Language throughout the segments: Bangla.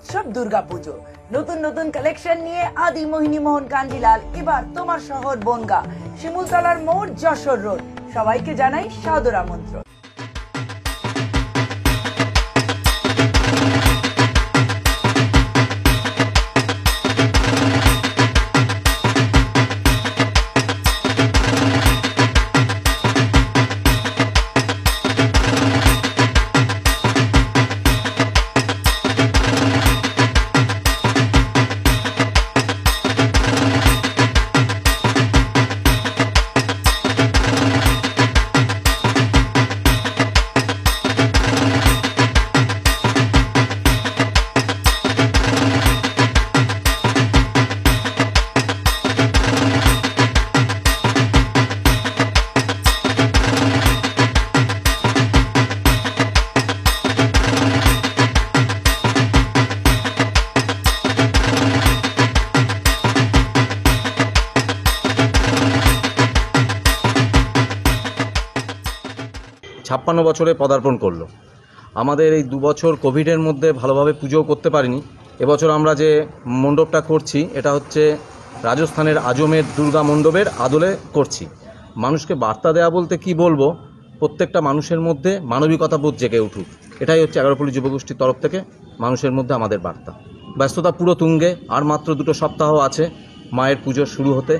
উৎসব দুর্গাপুজো। নতুন নতুন কালেকশন নিয়ে আদি মোহিনী মোহন কাঞ্জিলাল, এবার তোমার শহর বনগা, শিমুলতলার মোড় যশোর রোড সবাইকে জানাই সাদর আমন্ত্রণ। ছাপ্পান্ন বছরে পদার্পণ করল। আমাদের এই দু বছর কোভিডের মধ্যে ভালোভাবে পুজোও করতে পারিনি। এবছর আমরা যে মণ্ডপটা করছি, এটা হচ্ছে রাজস্থানের আজমের দুর্গা মণ্ডপের আদলে করছি। মানুষকে বার্তা দেওয়া বলতে কি বলব? প্রত্যেকটা মানুষের মধ্যে মানবিকতা বোধ জেগে উঠুক। এটাই হচ্ছে এগারোপল্লী যুবগোষ্ঠীর তরফ থেকে মানুষের মধ্যে আমাদের বার্তা। ব্যস্ততা পুরো তুঙ্গে, আর মাত্র দুটো সপ্তাহ আছে মায়ের পুজো শুরু হতে।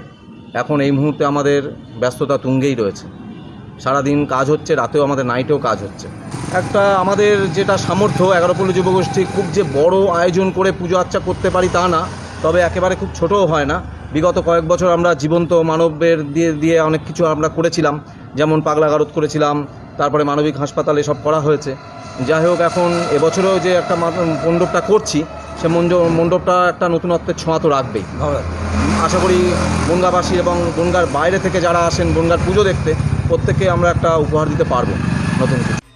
এখন এই মুহূর্তে আমাদের ব্যস্ততা তুঙ্গেই রয়েছে। সারাদিন কাজ হচ্ছে, রাতেও আমাদের নাইটেও কাজ হচ্ছে। একটা আমাদের যেটা সামর্থ্য, এগারোপল্লী যুবগোষ্ঠী খুব যে বড় আয়োজন করে পুজো আর্চা করতে পারি তা না, তবে একেবারে খুব ছোটও হয় না। বিগত কয়েক বছর আমরা জীবন্ত মানবের দিয়ে দিয়ে অনেক কিছু আমরা করেছিলাম, যেমন পাগলা গারদ করেছিলাম, তারপরে মানবিক হাসপাতাল এসব করা হয়েছে। যাই হোক, এখন এবছরেও যে একটা মণ্ডপটা করছি সে মঞ্জ- মণ্ডপটা একটা নতুনত্বের ছোঁয়া তো রাখবেই। আশা করি বনগাবাসী এবং বনগার বাইরে থেকে যারা আসেন বনগার পুজো দেখতে প্রত্যেকে আমরা একটা উপহার দিতে পারব নতুন কিছু।